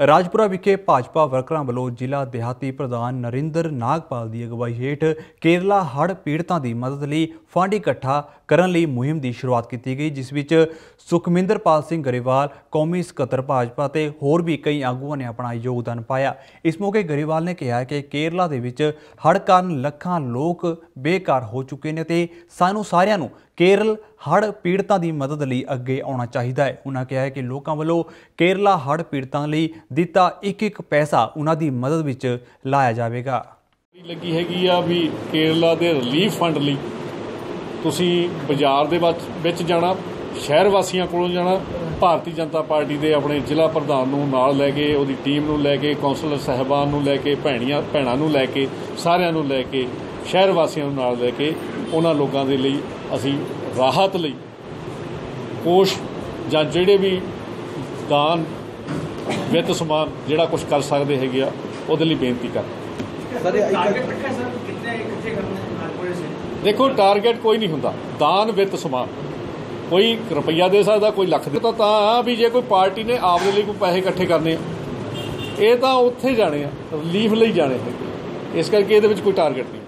ਰਾਜਪੁਰਾ ਵਿਖੇ ਭਾਜਪਾ ਵਰਕਰਾਂ ਵੱਲੋਂ ਜ਼ਿਲ੍ਹਾ ਦਿਹਾਤੀ ਪ੍ਰਧਾਨ ਨਰਿੰਦਰ ਨਾਗਪਾਲ ਦੀ ਅਗਵਾਈ ਹੇਠ ਕੇਰਲਾ ਹੜ੍ਹ ਪੀੜਤਾਂ ਦੀ ਮਦਦ ਲਈ ਫੰਡ ਇਕੱਠਾ ਕਰਨ ਲਈ ਮੁਹਿੰਮ ਦੀ ਸ਼ੁਰੂਆਤ ਕੀਤੀ ਗਈ, ਜਿਸ ਵਿੱਚ ਸੁਖਮਿੰਦਰਪਾਲ ਸਿੰਘ ਗਰੇਵਾਲ, ਕੌਮੀ ਸਕੱਤਰ ਭਾਜਪਾ ਤੇ ਹੋਰ ਵੀ ਕਈ ਆਗੂਆਂ ਨੇ ਆਪਣਾ ਯੋਗਦਾਨ ਪਾਇਆ। ਇਸ ਮੌਕੇ ਗਰੇਵਾਲ ਨੇ ਕਿਹਾ ਕਿ ਕੇਰਲਾ ਦੇ ਵਿੱਚ ਹੜ੍ਹ ਕਾਰਨ ਲੱਖਾਂ ਲੋਕ ਬੇਕਾਰ ਹੋ ਚੁੱਕੇ ਨੇ ਤੇ ਸਾਨੂੰ ਸਾਰਿਆਂ ਨੂੰ ਕੇਰਲ ਹੜ੍ਹ ਪੀੜਤਾਂ ਦੀ ਮਦਦ ਲਈ ਅੱਗੇ ਆਉਣਾ ਚਾਹੀਦਾ ਹੈ। ਉਹਨਾਂ ਕਿਹਾ ਹੈ ਕਿ ਲੋਕਾਂ ਵੱਲੋਂ ਕੇਰਲਾ ਹੜ੍ਹ ਪੀੜਤਾਂ ਲਈ ਦਿੱਤਾ ਇੱਕ ਇੱਕ ਪੈਸਾ ਉਹਨਾਂ ਦੀ ਮਦਦ ਵਿੱਚ ਲਾਇਆ ਜਾਵੇਗਾ। ਲੱਗੀ ਹੈਗੀ ਆ ਵੀ ਕੇਰਲਾ ਦੇ ਰਿਲੀਫ ਫੰਡ ਲਈ ਤੁਸੀਂ ਬਾਜ਼ਾਰ ਦੇ ਵਿੱਚ ਜਾਣਾ, ਸ਼ਹਿਰ ਵਾਸੀਆਂ ਕੋਲੋਂ ਜਾਣਾ, ਭਾਰਤੀ ਜਨਤਾ ਪਾਰਟੀ ਦੇ ਆਪਣੇ ਜ਼ਿਲ੍ਹਾ ਪ੍ਰਧਾਨ ਨੂੰ ਨਾਲ ਲੈ ਕੇ, ਉਹਦੀ ਟੀਮ ਨੂੰ ਲੈ ਕੇ, ਕੌਂਸਲਰ ਸਹਿਬਾਨ ਨੂੰ ਲੈ ਕੇ, ਭੈਣੀਆਂ ਭੈਣਾਂ ਨੂੰ ਲੈ ਕੇ, ਸਾਰਿਆਂ ਨੂੰ ਲੈ ਕੇ, ਸ਼ਹਿਰ ਵਾਸੀਆਂ ਨੂੰ ਨਾਲ ਲੈ ਕੇ, ਉਹਨਾਂ ਲੋਕਾਂ ਦੇ ਲਈ ਅਸੀਂ ਰਾਹਤ ਲਈ ਕੋਸ਼ ਜਾਂ ਜਿਹੜੇ ਵੀ ਦਾਨ, ਵਿੱਤ ਸਮਾਨ ਜਿਹੜਾ ਕੁਝ ਕਰ ਸਕਦੇ ਹੈਗੇ ਆ, ਉਹਦੇ ਲਈ ਬੇਨਤੀ ਕਰ ਦੇਖੋ ਟਾਰਗੇਟ ਕੋਈ ਨਹੀਂ ਹੁੰਦਾ। ਦਾਨ ਵਿੱਤ ਸਮਾਨ। ਕੋਈ ਰੁਪਈਆ ਦੇ ਸਕਦਾ ਕੋਈ ਲੱਖ ਦੇ ਤਾਂ ਵੀ ਜੇ ਕੋਈ ਪਾਰਟੀ ਨੇ ਆਪਦੇ ਲਈ ਕੋਈ ਪੈਸੇ ਇਕੱਠੇ ਕਰਨੇ ਆ। ਇਹ ਤਾਂ ਉੱਥੇ ਜਾਣੇ ਆ ਰਿਲੀਫ ਲਈ ਜਾਣੇ ਇਸ ਕਰਕੇ ਇਹਦੇ ਵਿੱਚ ਕੋਈ ਟਾਰਗੇਟ ਨਹੀਂ।